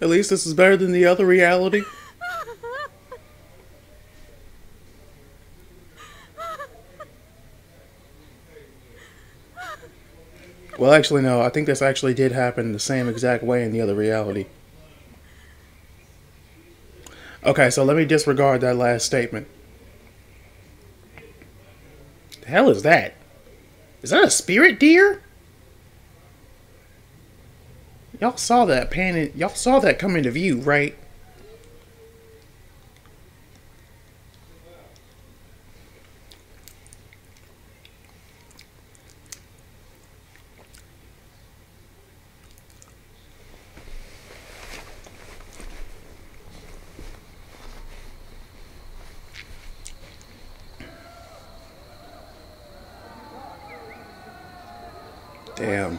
At least this is better than the other reality. Well, actually, no. I think this actually did happen the same exact way in the other reality. Okay, so let me disregard that last statement. The hell is that? Is that a spirit deer? Y'all saw that pan. Y'all saw that come into view, right? Damn.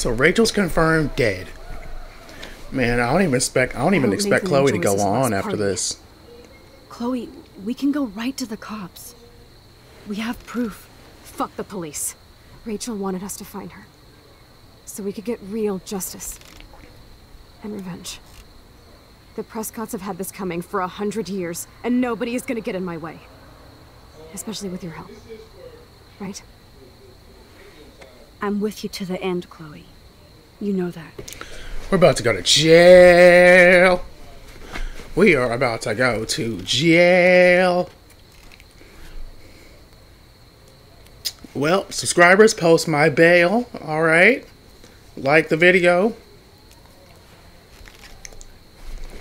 So Rachel's confirmed dead. Man, I don't even expect I don't even expect Chloe to go on after party. this. Chloe, we can go right to the cops. We have proof. Fuck the police. Rachel wanted us to find her. So we could get real justice. And revenge. The Prescotts have had this coming for a hundred years, and nobody is gonna get in my way. Especially with your help. Right? I'm with you to the end, Chloe. You know that. We're about to go to jail. We are about to go to jail. Well, subscribers, post my bail. All right. Like the video.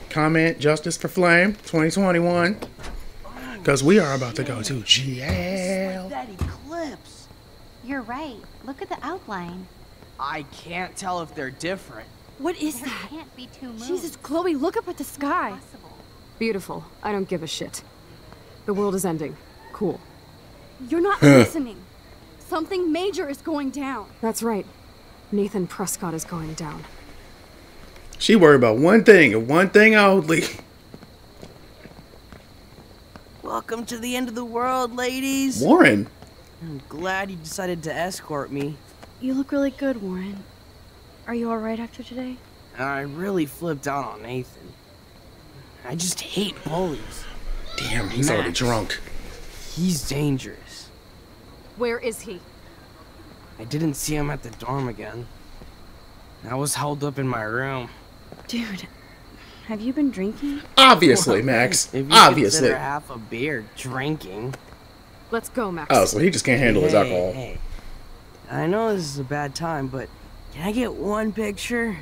Comment Justice for Flame 2021. Because we are about to go to jail. That eclipse. You're right. Look at the outline. I can't tell if they're different. What is There that? can't be two moons. Jesus, Chloe, look up at the sky. Impossible. Beautiful. I don't give a shit. The world is ending. Cool. You're not listening. Something major is going down. That's right. Nathan Prescott is going down. She worried about one thing and one thing only. Welcome to the end of the world, ladies. Warren. I'm glad you decided to escort me. You look really good, Warren. Are you alright after today? I really flipped out on Nathan. I just hate bullies. Damn, he's already Max. drunk. He's dangerous. Where is he? I didn't see him at the dorm again. I was held up in my room. Dude, have you been drinking? Obviously, Max. If you Obviously. consider half a beer drinking. Let's go, Max. Oh, so he just can't handle his alcohol. hey. I know this is a bad time, but can I get one picture?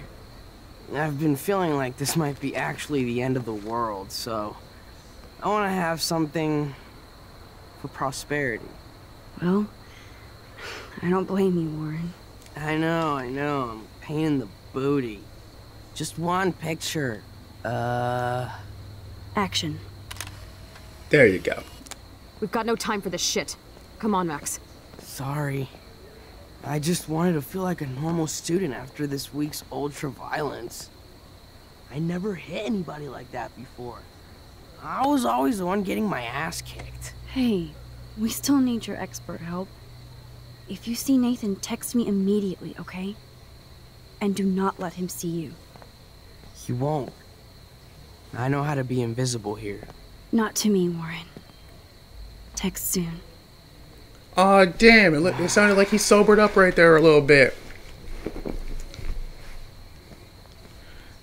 I've been feeling like this might be actually the end of the world, so I want to have something for prosperity. Well, I don't blame you, Warren. I know, I know, I'm a pain in the booty. Just one picture. Uh, Action. There you go. We've got no time for this shit. Come on, Max. sorry. I just wanted to feel like a normal student after this week's ultra violence. I never hit anybody like that before. I was always the one getting my ass kicked. Hey, we still need your expert help. If you see Nathan, text me immediately, okay? And do not let him see you. He won't. I know how to be invisible here. Not to me, Warren. Text soon. Aw, damn. It, look, it sounded like he sobered up right there a little bit.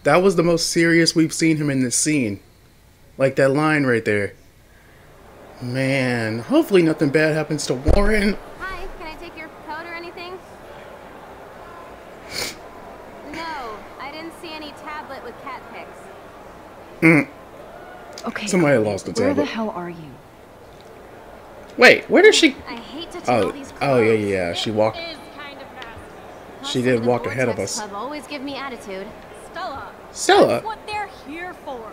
That was the most serious we've seen him in this scene. Like that line right there. Man, hopefully nothing bad happens to Warren. Hi, can I take your coat or anything? No, I didn't see any tablet with cat pics. Mm. Okay. Somebody lost the tablet. Where the hell are you? Wait, where did she? I hate to tell Oh, these oh yeah, yeah. She walked. Kind of. She did the walk ahead of us. Club always give me attitude. Stella. Stella. That's what they're here for.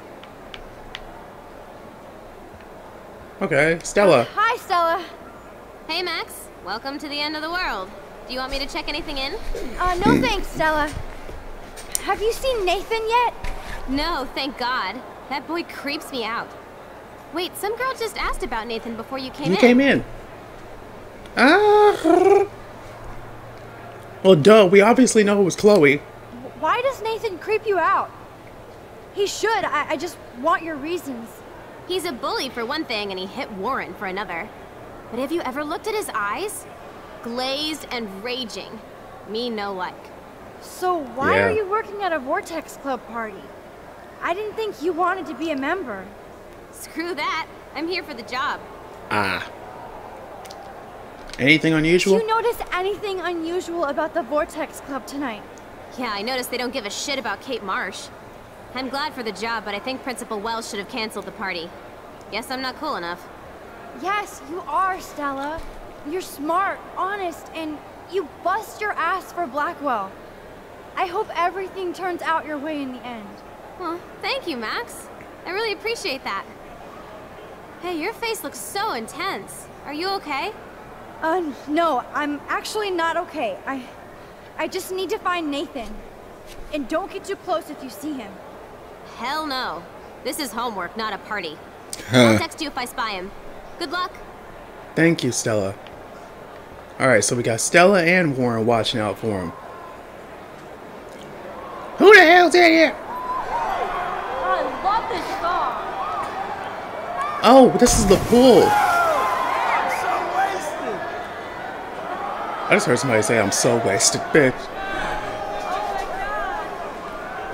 Okay, Stella. Hi, Stella. Hey, Max. Welcome to the end of the world. Do you want me to check anything in? Uh, no thanks, Stella. Have you seen Nathan yet? No, thank God. That boy creeps me out. Wait, some girl just asked about Nathan before you came You in. came in. Ah. Well, duh. We obviously know it was Chloe. Why does Nathan creep you out? He should. I, I just want your reasons. He's a bully for one thing, and he hit Warren for another. But have you ever looked at his eyes? Glazed and raging. Me no like. So why Yeah. are you working at a Vortex Club party? I didn't think you wanted to be a member. Screw that. I'm here for the job. Ah. Anything Did unusual? you notice anything unusual about the Vortex Club tonight? Yeah, I noticed they don't give a shit about Kate Marsh. I'm glad for the job, but I think Principal Wells should have canceled the party. Guess I'm not cool enough. Yes, you are, Stella. You're smart, honest, and you bust your ass for Blackwell. I hope everything turns out your way in the end. Well, thank you, Max. I really appreciate that. Hey, your face looks so intense. Are you okay? Uh, no, I'm actually not okay. I, I just need to find Nathan. And don't get too close if you see him. Hell no. This is homework, not a party. I'll text you if I spy him. Good luck. Thank you, Stella. Alright, so we got Stella and Warren watching out for him. Who the hell's in here? I love this song. Oh, this is the pool. I just heard somebody say I'm so wasted, bitch.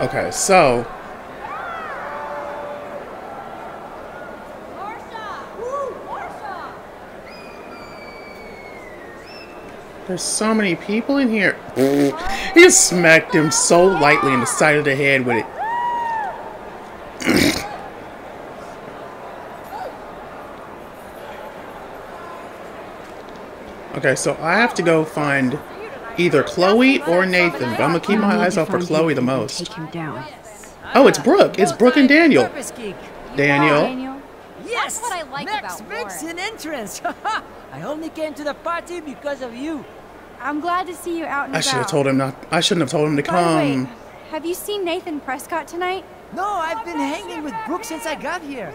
Okay, so there's so many people in here. He smacked him so lightly in the side of the head with it. Okay, so I have to go find either Chloe or Nathan, but I'm gonna keep my eyes to out for Chloe the most. Take him down. Oh, it's Brooke. It's Brooke and Daniel. Purpose geek. Daniel. Daniel. Yes. what I like Max about makes Warren. an entrance. I only came to the party because of you. I'm glad to see you out and I about. should have told him not. I shouldn't have told him to By the way, come. have you seen Nathan Prescott tonight? No, I've been hanging with Brooke since I got here.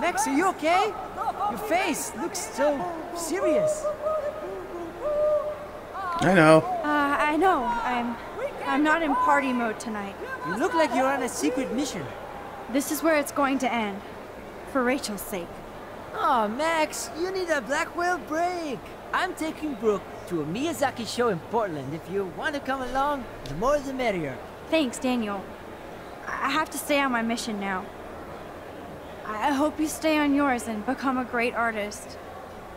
Max, are you okay? Your face looks so serious. I know. Uh, I know. I'm, I'm not in party mode tonight. You look like you're on a secret mission. This is where it's going to end. For Rachel's sake. Oh, Max, you need a Blackwell break. I'm taking Brooke to a Miyazaki show in Portland. If you want to come along, the more the merrier. Thanks, Daniel. I I have to stay on my mission now. I I hope you stay on yours and become a great artist.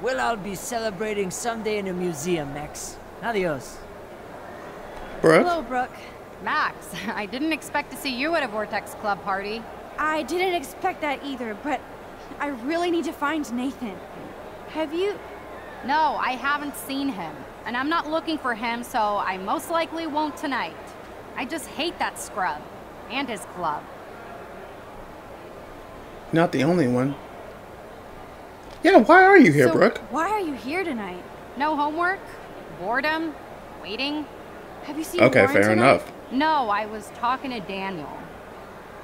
Well, I'll be celebrating someday in a museum, Max. Adios. Brooke. Hello, Brooke. Max, I didn't expect to see you at a Vortex Club party. I didn't expect that either, but I really need to find Nathan. Have you? No, I haven't seen him. And I'm not looking for him, so I most likely won't tonight. I just hate that scrub. And his club. Not the only one. Yeah, why are you here, so Brooke? Why are you here tonight? No homework? Boredom? Waiting? Have you seen Okay, Warren fair tonight? enough. No, I was talking to Daniel.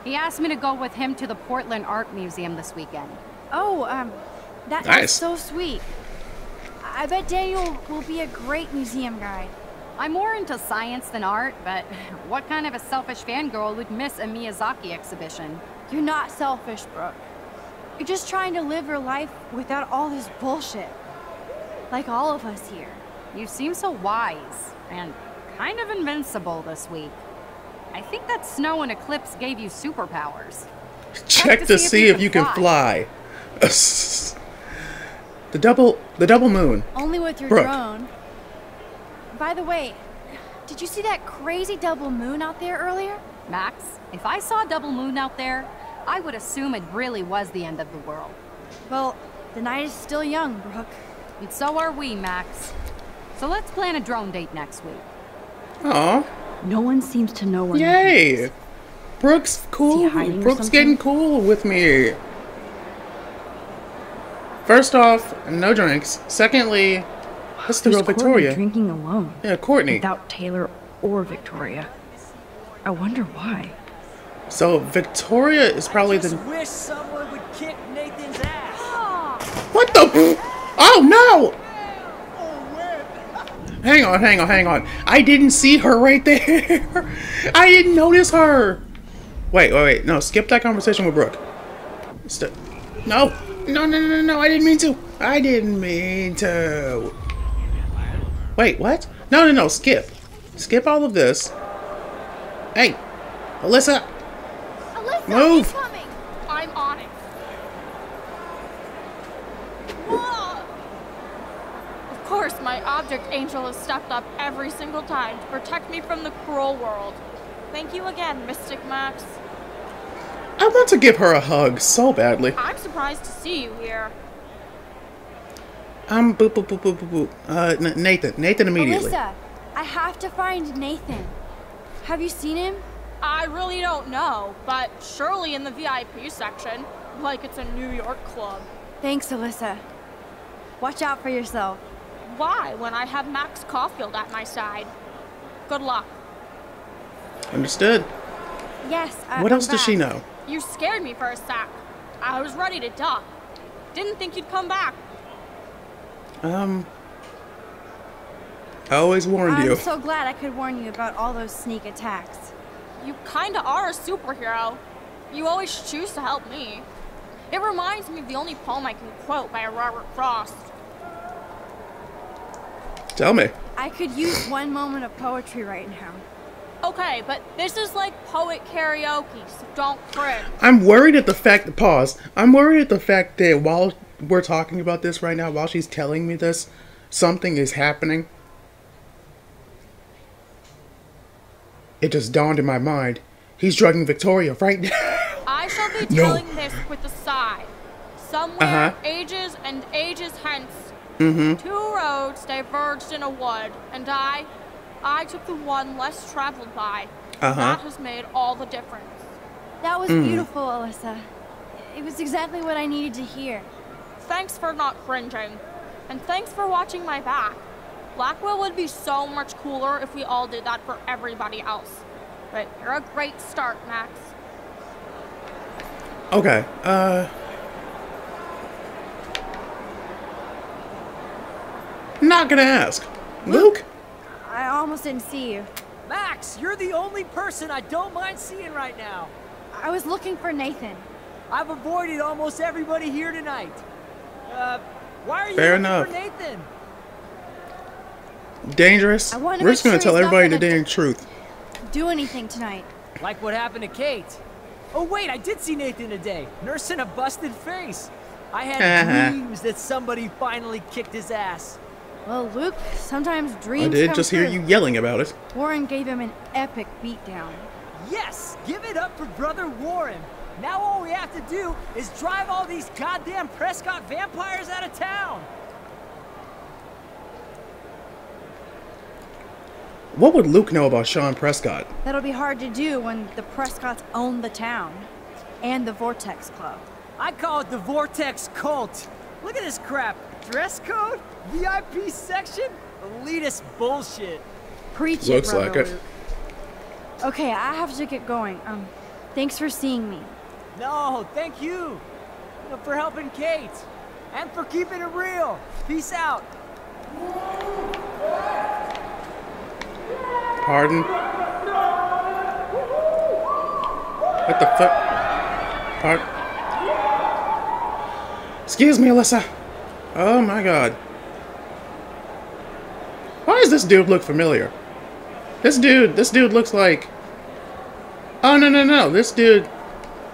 He asked me to go with him to the Portland Art Museum this weekend. Oh, um, that, Nice. that's so sweet. I bet Daniel will be a great museum guide. I'm more into science than art, but what kind of a selfish fangirl would miss a Miyazaki exhibition? You're not selfish, Brooke. You're just trying to live your life without all this bullshit. Like all of us here. You seem so wise and kind of invincible this week. I think that snow and eclipse gave you superpowers. Check to, see, if you can fly. the double, the double moon. Only with your Brooke. drone. By the way, did you see that crazy double moon out there earlier? Max, if I saw a double moon out there, I would assume it really was the end of the world. Well, the night is still young, Brooke. And so are we, Max. So let's plan a drone date next week. Aw, No one seems to know where Nathan is. yay! Brooke's cool. hiding Brooke's getting cool with me. First off, no drinks. Secondly, let's the Who's Courtney Victoria. drinking alone Yeah, Courtney. without Taylor or Victoria. I wonder why. So Victoria is probably Just the wish someone would kick Nathan's ass. What the? Oh no! Hang on, hang on, hang on. I didn't see her right there. I didn't notice her. Wait, wait, wait. No, skip that conversation with Brooke. St no, no, no, no, no. I didn't mean to. I didn't mean to. Wait, what? No, no, no. Skip. Skip all of this. Hey, Alyssa. Alyssa, Move. he's coming. I'm on it. Whoa! Of course, my object angel is stepped up every single time to protect me from the cruel world. Thank you again, Mystic Max. I want to give her a hug so badly. I'm surprised to see you here. Um, boop, boop, boop, boop, boop, boop. Uh, N- Nathan. Nathan immediately. Alyssa, I have to find Nathan. Have you seen him? I really don't know, but surely in the VIP section, like it's a New York club. Thanks, Alyssa. Watch out for yourself. Why, when I have Max Caulfield at my side? Good luck. Understood. Yes, I, What I'm else does she know? You scared me for a sec. I was ready to duck. Didn't think you'd come back. Um, I always warned you. I'm so glad I could warn you about all those sneak attacks. You kinda are a superhero. You always choose to help me. It reminds me of the only poem I can quote by Robert Frost. Tell me. I could use one moment of poetry right now. Okay, but this is like poet karaoke, so don't cringe. I'm worried at the fact that pause. I'm worried at the fact that while we're talking about this right now, while she's telling me this, something is happening. It just dawned in my mind. He's drugging Victoria right now. I shall be No. telling this with a sigh. Somewhere, Uh-huh. ages and ages hence, mm-hmm. two roads diverged in a wood, and I, I took the one less traveled by. Uh-huh. That has made all the difference. That was Mm. beautiful, Alyssa. It was exactly what I needed to hear. Thanks for not cringing, and thanks for watching my back. Blackwell would be so much cooler if we all did that for everybody else. But you're a great start, Max. Okay. Uh. Not gonna ask. Luke? I almost didn't see you. Max, you're the only person I don't mind seeing right now. I was looking for Nathan. I've avoided almost everybody here tonight. Uh, why are you Fair looking enough. for Nathan? Dangerous? I wanna We're just gonna sure tell everybody the gonna damn truth. Do anything tonight. Like what happened to Kate. Oh wait, I did see Nathan today, nursing a busted face. I had dreams that somebody finally kicked his ass. Well, Luke, sometimes dreams. I did come just hear true. you yelling about it. Warren gave him an epic beatdown. Yes, give it up for brother Warren. Now all we have to do is drive all these goddamn Prescott vampires out of town. What would Luke know about Sean Prescott? That'll be hard to do when the Prescotts own the town and the Vortex Club. I call it the Vortex Cult. Look at this crap. Dress code? VIP section? Elitist bullshit. Preach Looks it, brother like it. Luke. Okay, I have to get going. Um, thanks for seeing me. No, thank you. You know, for helping Kate. And for keeping it real. Peace out. Pardon? What the fuck? Pardon? Excuse me, Alyssa. Oh my god. Why does this dude look familiar? This dude, this dude looks like... Oh, no, no, no. This dude...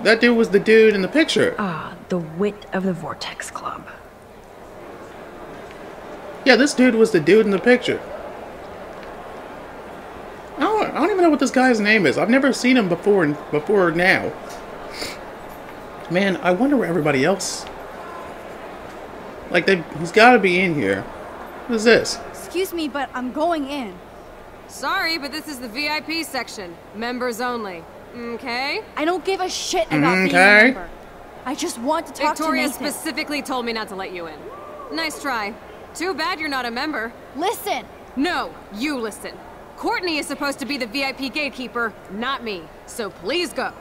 That dude was the dude in the picture. Ah, the wit of the Vortex Club. Yeah, this dude was the dude in the picture. I don't, I don't even know what this guy's name is. I've never seen him before before now. Man, I wonder where everybody else. Like they, he's got to be in here. What is this? Excuse me, but I'm going in. Sorry, but this is the VIP section. Members only. Okay? I don't give a shit about being Okay. a member. I just want to talk Victoria to Nathan. specifically told me not to let you in. Nice try. Too bad you're not a member. Listen, No, you listen. Courtney is supposed to be the VIP gatekeeper, not me. So please go.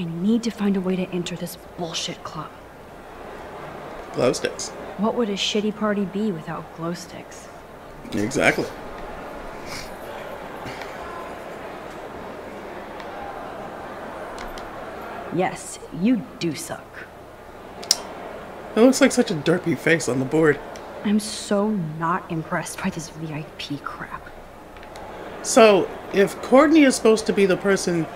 I need to find a way to enter this bullshit club. Glow sticks. What would a shitty party be without glow sticks? Exactly. Yes, you do suck. It looks like such a derpy face on the board. I'm so not impressed by this VIP crap. So, if Courtney is supposed to be the person,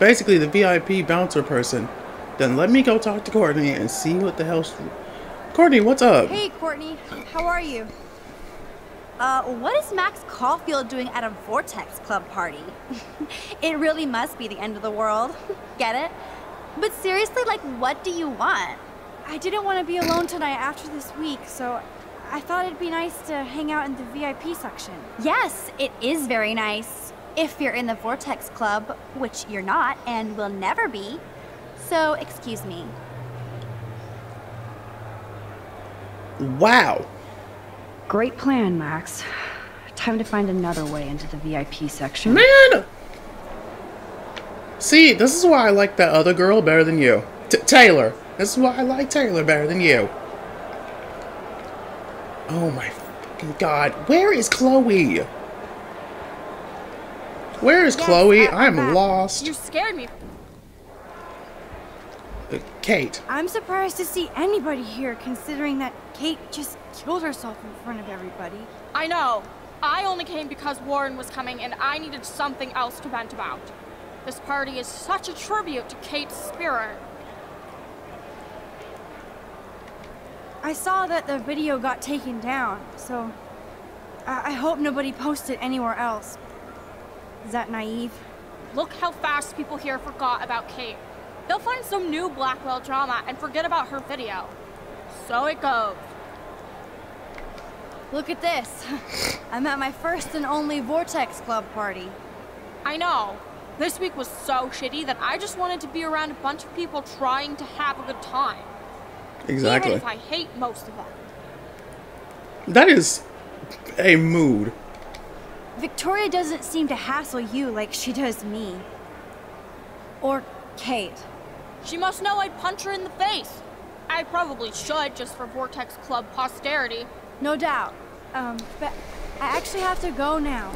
basically the VIP bouncer person, then let me go talk to Courtney and see what the hell's. Courtney, what's up? Hey, Courtney. How are you? Uh, what is Max Caulfield doing at a Vortex Club party? it really must be the end of the world. Get it? But seriously, like, what do you want? I didn't want to be alone tonight after this week, so I thought it'd be nice to hang out in the VIP section. Yes, it is very nice. If you're in the Vortex Club, which you're not and will never be. So, excuse me. Wow. Great plan, Max. Time to find another way into the VIP section. Man! See, this is why I like that other girl better than you. T Taylor. This is why I like Taylor better than you. Oh my fucking god. Where is Chloe? Where is Yes, Chloe? I- I'm back. lost. You scared me. Uh, Kate. I'm surprised to see anybody here, considering that Kate just killed herself in front of everybody. I know. I only came because Warren was coming and I needed something else to vent about. This party is such a tribute to Kate's spirit. I saw that the video got taken down, so I, I hope nobody posted anywhere else. Is that naive? Look how fast people here forgot about Kate. They'll find some new Blackwell drama and forget about her video. So it goes. Look at this. I'm at my first and only Vortex Club party. I know. This week was so shitty that I just wanted to be around a bunch of people trying to have a good time. Exactly. Even if I hate most of them. That is a mood. Victoria doesn't seem to hassle you like she does me. Or Kate. She must know I'd punch her in the face. I probably should just for Vortex Club posterity. No doubt. Um, but I actually have to go now.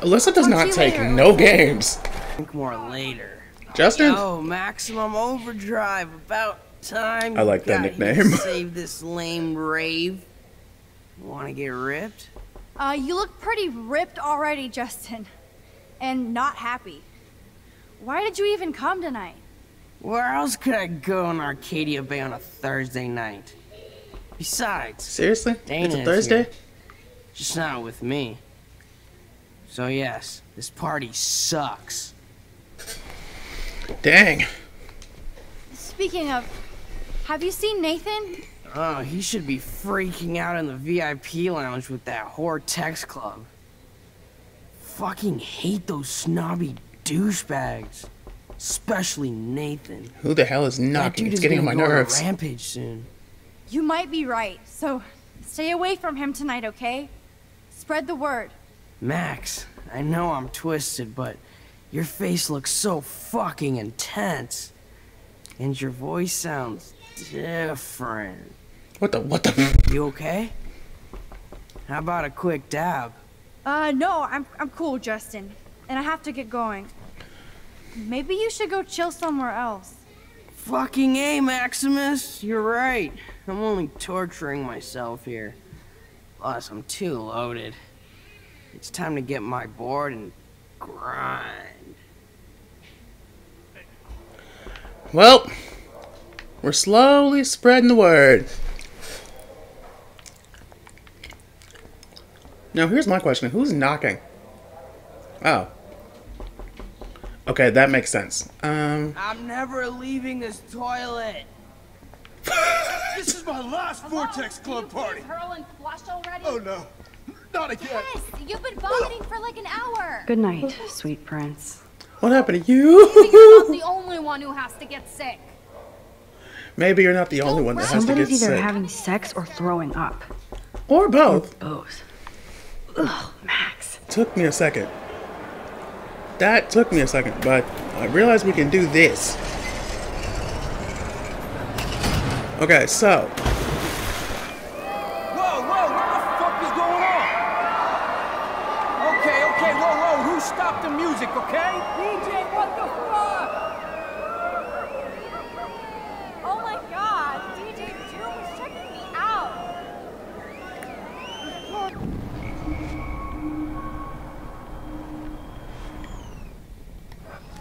Alyssa does Talk not take later, no Alyssa. games. Think more later. Justin? Oh, Maximum Overdrive. About time. I like that you got here to nickname. Save this lame rave. Want to get ripped? Uh, you look pretty ripped already, Justin. And not happy. Why did you even come tonight? Where else could I go in Arcadia Bay on a Thursday night? Besides, Seriously? Dana it's a Thursday? here. Just not with me. So yes, this party sucks. Dang. Speaking of, have you seen Nathan? Oh, he should be freaking out in the VIP lounge with that Vortex Club. Fucking hate those snobby douchebags. Especially Nathan. Who the hell is That knocking? dude It's is getting on my go on a nerves. rampage soon. You might be right, so stay away from him tonight, okay? Spread the word. Max, I know I'm twisted, but your face looks so fucking intense. And your voice sounds different. What the, what the? You okay? How about a quick dab? Uh, no, I'm, I'm cool, Justin. And I have to get going. Maybe you should go chill somewhere else. Fucking A, Maximus. You're right. I'm only torturing myself here. Plus, I'm too loaded. It's time to get my board and grind. Well, we're slowly spreading the word. Now, here's my question Who's knocking? Oh. Okay, that makes sense. Um, I'm never leaving this toilet. This is my last Vortex Club party. Hurl and flush already? Oh no, not again. Yes, you've been vomiting for like an hour. Good night, sweet prince. what happened to you you're not the only one who has to get sick. Maybe you're not the only one that has to get sick. Somebody's get either sick. having sex or throwing up. Or both. Both. Ugh, Max. Took me a second. That took me a second, but I realized we can do this. Okay, so Whoa, whoa, what the fuck is going on? Okay, okay, whoa, whoa, who stopped the music, okay? DJ, what the fuck? Oh my god, DJ Doom is checking me out.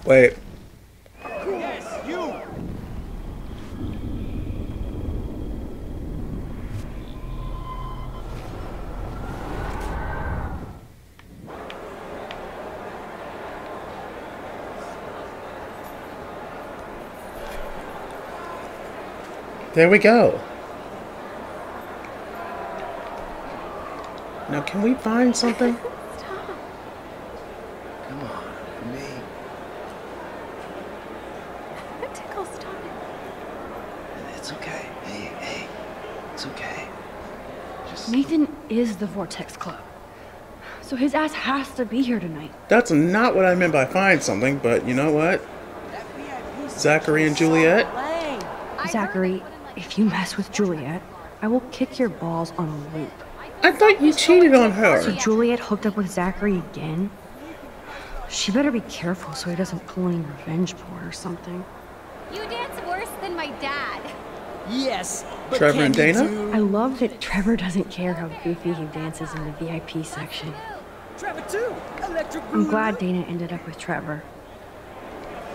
Wait. Yes, you. There we go. Now, can we find something? Come on, for me. Tickle, stop it. It's okay. Hey, hey. It's okay. Just Nathan is the Vortex Club. So his ass has to be here tonight. That's not what I meant by find something, but you know what? Zachary and Juliet? Zachary, if you mess with Juliet, I will kick your balls on a loop. I thought you cheated on her. So. Juliet hooked up with Zachary again? She better be careful so he doesn't pull any revenge porn or something. You dance worse than my dad. Yes, but Trevor can and Dana? do- I love that Trevor doesn't care how goofy he dances in the VIP section. Trevor too. Electric I'm glad Dana ended up with Trevor.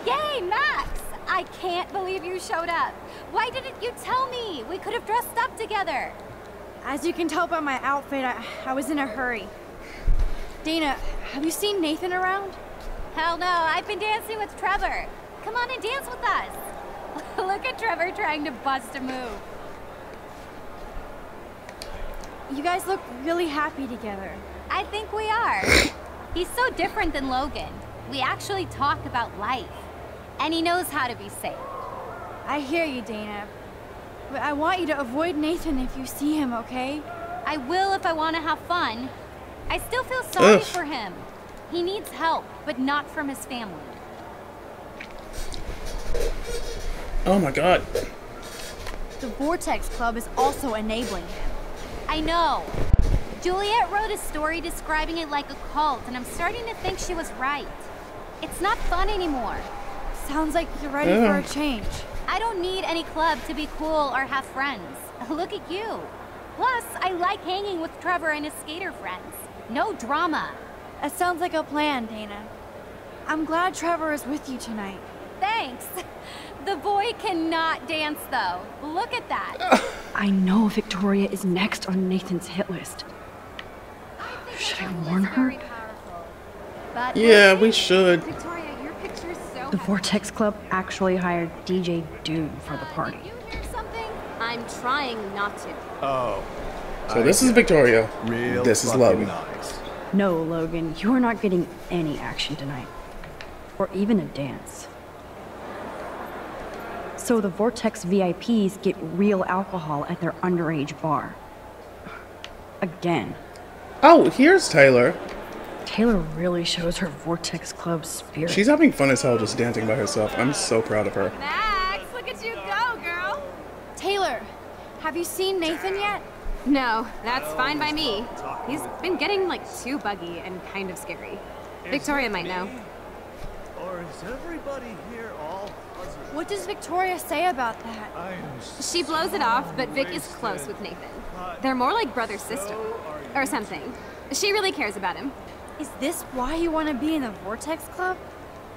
Yay, Max! I can't believe you showed up. Why didn't you tell me? We could have dressed up together. As you can tell by my outfit, I, I was in a hurry. Dana, have you seen Nathan around? Hell no, I've been dancing with Trevor. Come on and dance with us. Look at Trevor trying to bust a move. You guys look really happy together. I think we are. He's so different than Logan. We actually talk about life. And he knows how to be safe. I hear you, Dana. But I want you to avoid Nathan if you see him, okay? I will if I want to have fun. I still feel sorry Ugh. for him. He needs help, but not from his family. Oh my god. The Vortex Club is also enabling him. I know. Juliet wrote a story describing it like a cult, and I'm starting to think she was right. It's not fun anymore. Sounds like you're ready for a change. I don't need any club to be cool or have friends. Look at you. Plus, I like hanging with Trevor and his skater friends. No drama. That sounds like a plan, Dana. I'm glad Trevor is with you tonight. Thanks. The boy cannot dance, though. Look at that. I know Victoria is next on Nathan's hit list. Should I warn her? But Yeah, we should. Victoria, your picture's so The Vortex Club actually hired DJ Doom for the party. you hear something? I'm trying not to. Oh. So this is Victoria. Real This is fucking Logan. nice. No, Logan, you are not getting any action tonight. Or even a dance. So the Vortex VIPs get real alcohol at their underage bar. Again. Oh, here's Taylor. Taylor really shows her Vortex Club spirit. She's having fun as hell just dancing by herself. I'm so proud of her. Max, look at you go, girl. Taylor, have you seen Nathan yet? No, that's fine by me. He's been getting like too buggy and kind of scary. Victoria might know. Or is everybody here all fuzzy? What does Victoria say about that? She blows it off, but Vic is close with Nathan. They're more like brother sister or something. She really cares about him. Is this why you want to be in the Vortex Club?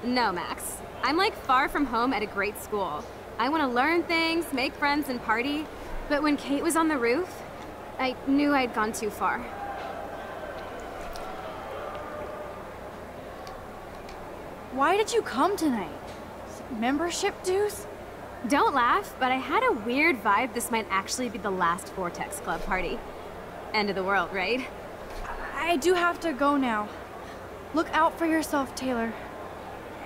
No, Max. I'm like far from home at a great school. I want to learn things, make friends, and party. But when Kate was on the roof, I knew I'd gone too far. Why did you come tonight? Membership dues? Don't laugh, but I had a weird vibe this might actually be the last Vortex Club party. End of the world, right? I do have to go now. Look out for yourself, Taylor.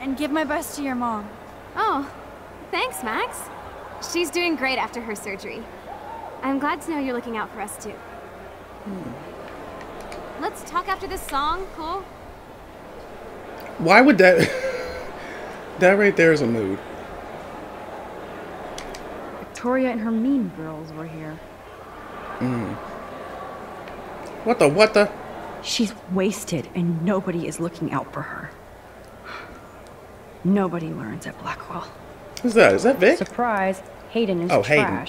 And give my best to your mom. Oh, thanks, Max. She's doing great after her surgery. I'm glad to know you're looking out for us too. Hmm. Let's talk after this song, cool? Why would that? that right there is a mood. Victoria and her mean girls were here. Mm. What the? What the? She's wasted and nobody is looking out for her. Nobody learns at Blackwell. Who's that? Is that Vic? Surprise, Hayden is Oh, Hayden.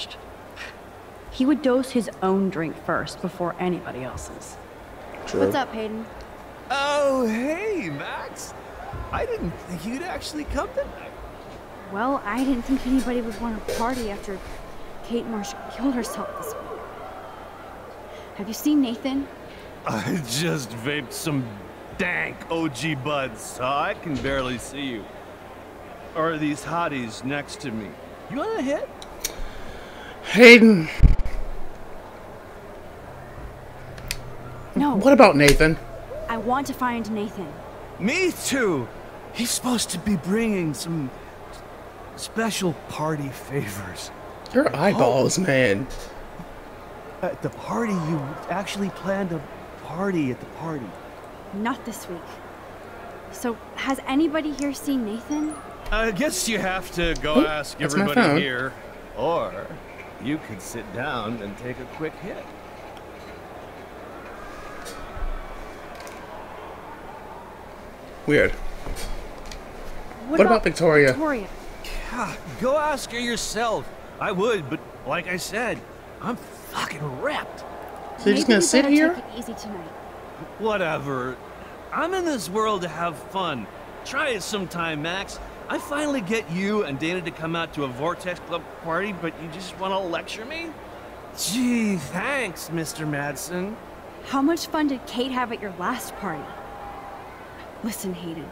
He would dose his own drink first before anybody else's. True. What's up, Hayden? Oh, hey, Max. I didn't think you'd actually come tonight. Well, I didn't think anybody would want to party after Kate Marsh killed herself this week. Have you seen Nathan? I just vaped some dank OG buds, so I can barely see you. Or these hotties next to me. You want a hit? Hayden. No. What about Nathan? I want to find Nathan. Me too. He's supposed to be bringing some special party favors. Your eyeballs, oh. man. At the party, you actually planned a party at the party. Not this week. So, has anybody here seen Nathan? I guess you have to go Oh, ask everybody here, or you could sit down and take a quick hit. Weird. What about Victoria? Victoria. God, go ask her yourself. I would, but like I said, I'm fucking ripped. So you're just gonna you sit better here? Take it easy tonight. Whatever. I'm in this world to have fun. Try it sometime, Max. I finally get you and Dana to come out to a Vortex Club party, but you just want to lecture me? Gee, thanks, Mr. Madsen. How much fun did Kate have at your last party? Listen, Hayden.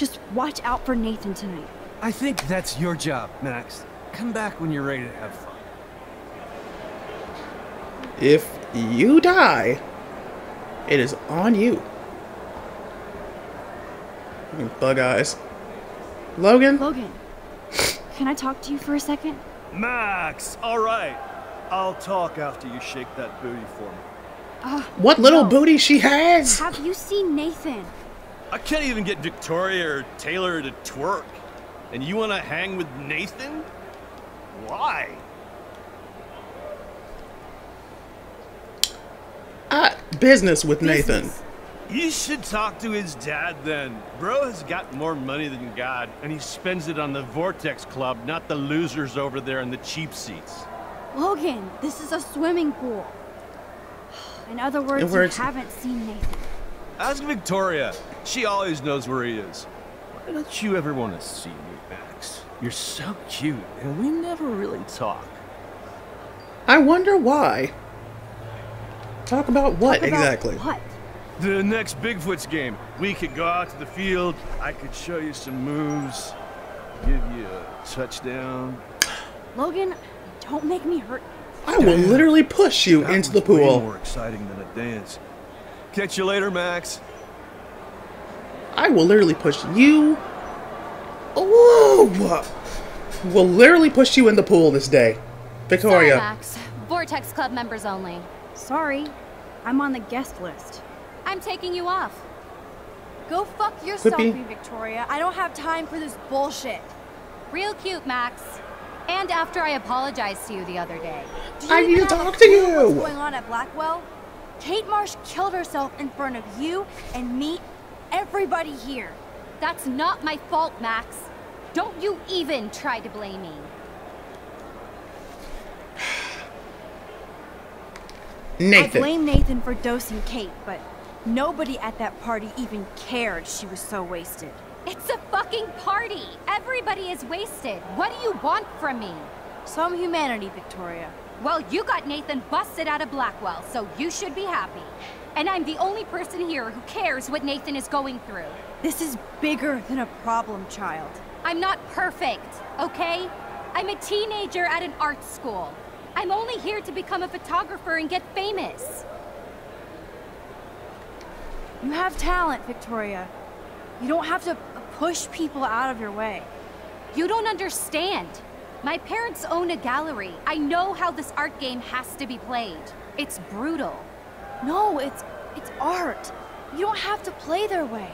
Just watch out for Nathan tonight. I think that's your job, Max. Come back when you're ready to have fun. If you die, it is on you. Fucking Bug eyes. Logan? Logan, can I talk to you for a second? Max, all right. I'll talk after you shake that booty for me. Uh, What little no. booty she has? Have you seen Nathan? I can't even get Victoria or Taylor to twerk. And you want to hang with Nathan? Why? Ah, business with Nathan. You should talk to his dad then. Bro has got more money than God, and he spends it on the Vortex Club, not the losers over there in the cheap seats. Logan, this is a swimming pool. In other words, In words- you haven't seen Nathan. Ask Victoria. She always knows where he is. Why don't you ever want to see me, Max? You're so cute, and we never really talk. I wonder why. Talk about what Talk about exactly? What? The next Bigfoot's game. We could go out to the field. I could show you some moves. Give you a touchdown. Logan, don't make me hurt. I will literally push you That into the was way pool. more exciting than a dance. Catch you later, Max. I will literally push you. Whoa! Will literally push you in the pool this day. Sorry, Victoria. Max. Vortex Club members only. Sorry, I'm on the guest list. I'm taking you off. Go fuck yourself, Whippy. Victoria. I don't have time for this bullshit. Real cute, Max. And after I apologized to you the other day. Do you I need to talk to you. What's going on at Blackwell? Kate Marsh killed herself in front of you and me, everybody here. That's not my fault, Max. Don't you even try to blame me. Nathan. I blame Nathan for dosing Kate, but nobody at that party even cared she was so wasted. It's a fucking party. Everybody is wasted. What do you want from me? Some humanity, Victoria. Well, you got Nathan busted out of Blackwell, so you should be happy. And I'm the only person here who cares what Nathan is going through. This is bigger than a problem child. I'm not perfect, okay? I'm a teenager at an art school. I'm only here to become a photographer and get famous. You have talent, Victoria. You don't have to push people out of your way. You don't understand. My parents own a gallery. I know how this art game has to be played. It's brutal. No, it's it's art. You don't have to play their way.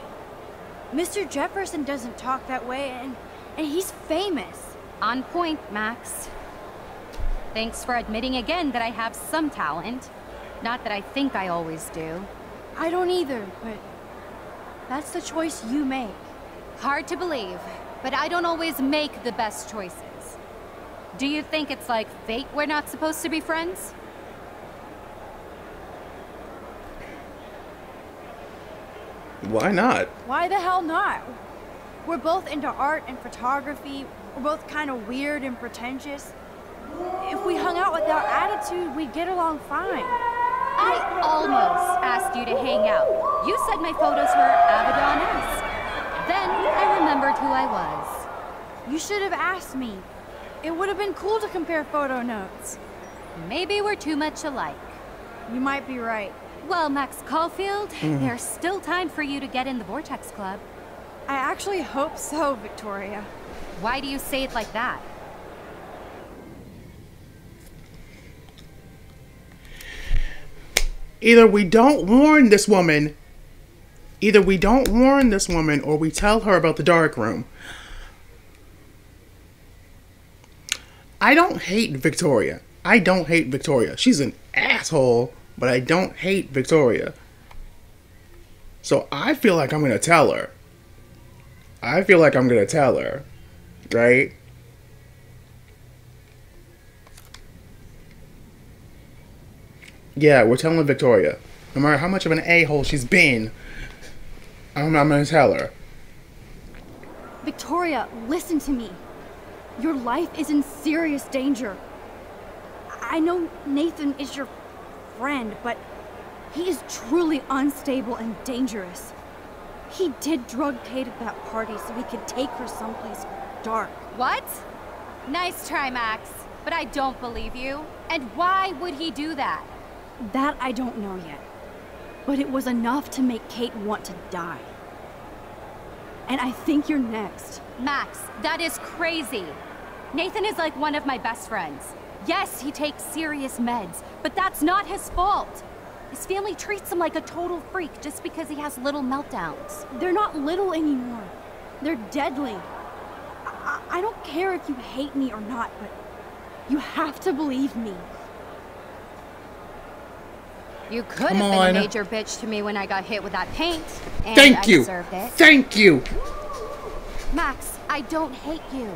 Mr. Jefferson doesn't talk that way, and, and he's famous. On point, Max. Thanks for admitting again that I have some talent. Not that I think I always do. I don't either, but that's the choice you make. Hard to believe, but I don't always make the best choices. Do you think it's like fate we're not supposed to be friends? Why not? Why the hell not? We're both into art and photography. We're both kind of weird and pretentious. If we hung out without attitude, we'd get along fine. I almost asked you to hang out. You said my photos were Avedon-esque. Then I remembered who I was. You should have asked me. It would have been cool to compare photo notes. Maybe we're too much alike. You might be right. Well, Max Caulfield, Mm. there's still time for you to get in the Vortex Club. I actually hope so, Victoria. Why do you say it like that? Either we don't warn this woman, either we don't warn this woman or we tell her about the dark room. I don't hate Victoria. I don't hate Victoria. She's an asshole, but I don't hate Victoria. So I feel like I'm to tell her. I feel like I'm to tell her. Right? Yeah, we're telling Victoria. No matter how much of an a-hole she's been, I'm, I'm to tell her. Victoria, listen to me. Your life is in serious danger. I know Nathan is your friend, but he is truly unstable and dangerous. He did drug Kate at that party so he could take her someplace dark. What? Nice try, Max. But I don't believe you. And why would he do that? That I don't know yet. But it was enough to make Kate want to die. And I think you're next. Max, that is crazy. Nathan is like one of my best friends. Yes, he takes serious meds, but that's not his fault. His family treats him like a total freak just because he has little meltdowns. They're not little anymore. They're deadly. I, I don't care if you hate me or not, but you have to believe me. You could Come have been on. a major bitch to me when I got hit with that paint. And Thank I you. deserved it. Thank you. Max, I don't hate you.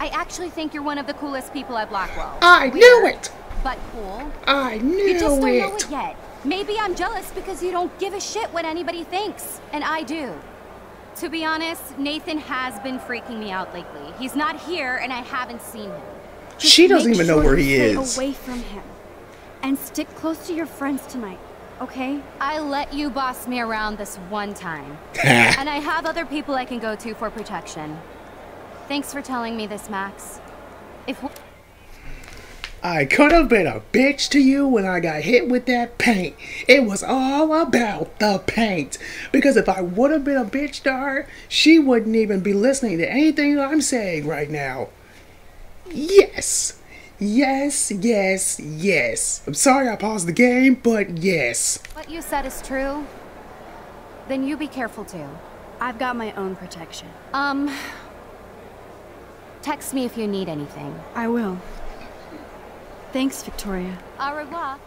I actually think you're one of the coolest people at Blackwell. I Weird, knew it. But cool. I knew it. You just don't it. know it yet. Maybe I'm jealous because you don't give a shit what anybody thinks, and I do. To be honest, Nathan has been freaking me out lately. He's not here, and I haven't seen him. Just She doesn't even know where he stay is. away from him. And stick close to your friends tonight, okay? I let you boss me around this one time. and I have other people I can go to for protection. Thanks for telling me this, Max. If I could have been a bitch to you when I got hit with that paint. It was all about the paint. Because if I would have been a bitch to her, she wouldn't even be listening to anything I'm saying right now. Yes. Yes, yes, yes. I'm sorry I paused the game, but yes. what you said is true, then you be careful too. I've got my own protection. Um, text me if you need anything. I will. Thanks, Victoria. Au revoir.